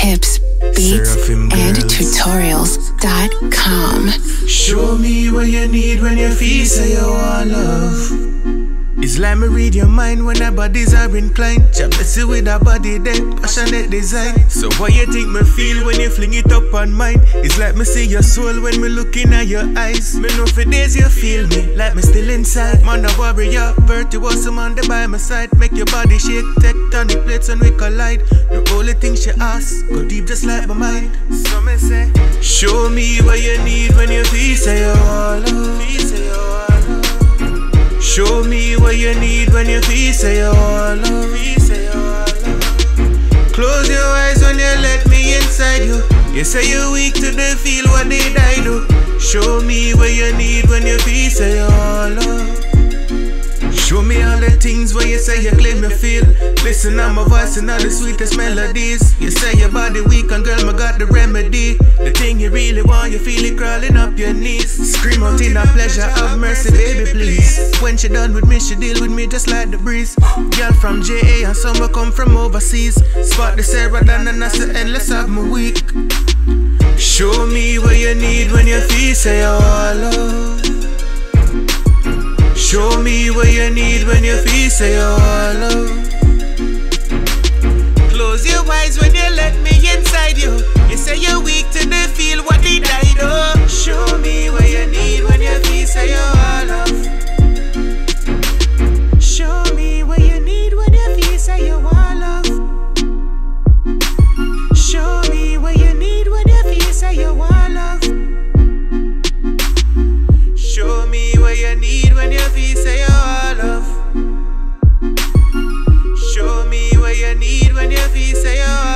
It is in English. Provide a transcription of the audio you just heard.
tips, beats, and tutorials.com. Show me what you need when you feel say you want love. It's like me read your mind when our bodies are inclined. Just messy with our body, then passionate design. So what you think me feel when you fling it up on mine? It's like me see your soul when me looking at your eyes. Me know for days you feel me, like me still inside. Man, a warrior, virtuoso man, the by my side. Make your body shake, tectonic plates when we collide. The only thing she asks, go deep just like my mind. So me say, show me what you need when you feel say you want inside you. You say you're weak to the feel what did I do? Show me what you need when you feel say oh, you want love. Show me all the things where you say you claim you feel. Listen to my voice and all the sweetest melodies. You say your body weak and girl, I got the remedy. The thing you really want, you feel it crawling up your knees. Scream out in a pleasure, have mercy, baby, please. When she done with me, she deal with me just like the breeze. Girl from JA and some will come from overseas. Spot the Sarah Dan and I say endless of my week. Show me what you need when you feel say oh, you want love. Show me what you need when you feel say oh, you want love. Close your eyes when you let me inside you. You say you're weak to the feel, what did I do? Show me what you need when your visa you're all off. Show me what you need when your visa you're all off. Show me what you need when your visa you're all off. Show me what you need when your visa you're all off. Show me what you need when your visa you're